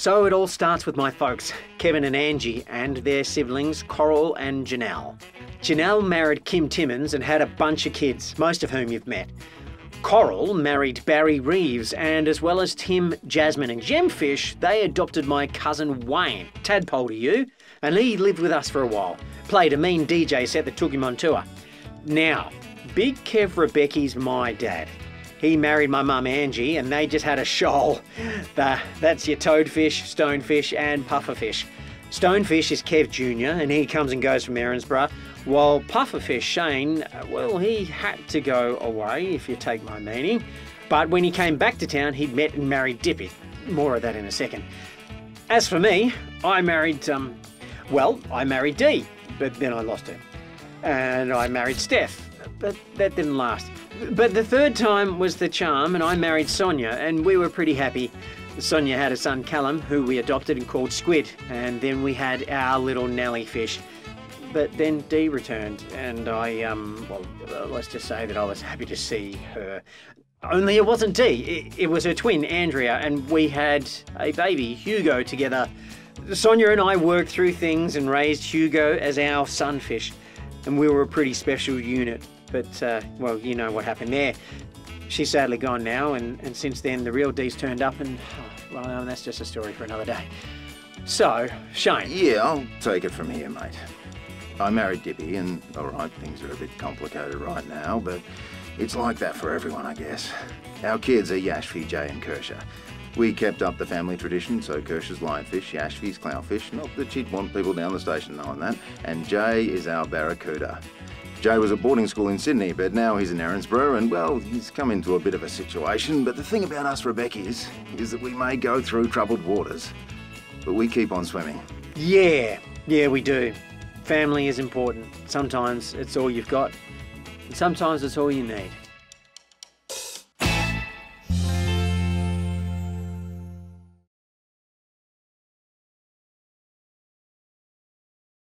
So it all starts with my folks, Kevin and Angie, and their siblings, Coral and Janelle. Janelle married Kim Timmins and had a bunch of kids, most of whom you've met. Coral married Barry Reeves, and as well as Tim, Jasmine, and Gemfish, they adopted my cousin Wayne, tadpole to you, and he lived with us for a while. Played a mean DJ set that took him on tour. Now, Big Kev Rebecchi's my dad. He married my mum Angie, and they just had a shoal. The, that's your toadfish, stonefish, and pufferfish. Stonefish is Kev Jr., and he comes and goes from Erinsborough, while pufferfish Shane, well, he had to go away, if you take my meaning. But when he came back to town, he'd met and married Dipi. More of that in a second. As for me, I married, um, well, I married Dee, but then I lost her. And I married Steph, but that didn't last. But the third time was the charm, and I married Sonia, and we were pretty happy. Sonia had a son, Callum, who we adopted and called Squid, and then we had our little Nelly fish. But then Dee returned, and I, um, well, let's just say that I was happy to see her. Only it wasn't Dee, it, it was her twin, Andrea, and we had a baby, Hugo, together. Sonia and I worked through things and raised Hugo as our sunfish, and we were a pretty special unit. But, uh, well, you know what happened there. She's sadly gone now, and, and since then the real Dee's turned up, and well, um, that's just a story for another day. So, Shane. Yeah, I'll take it from here, mate. I married Dipi, and alright, things are a bit complicated right now, but it's like that for everyone, I guess. Our kids are Yashvi, Jay, and Kirsha. We kept up the family tradition, so Kirsha's lionfish, Yashvi's clownfish, not that she'd want people down the station knowing that, and Jay is our barracuda. Jay was at boarding school in Sydney, but now he's in Erinsborough, and well, he's come into a bit of a situation. But the thing about us Rebecchi's is that we may go through troubled waters, but we keep on swimming. Yeah, yeah, we do. Family is important. Sometimes it's all you've got, and sometimes it's all you need.